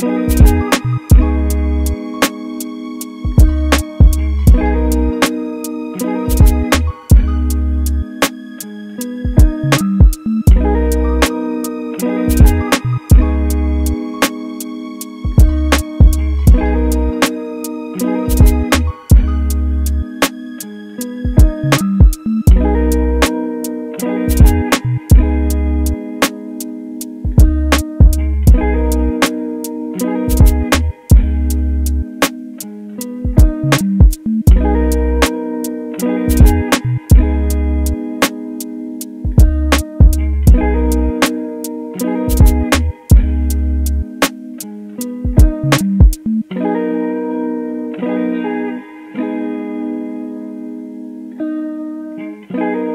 Bye. Bye.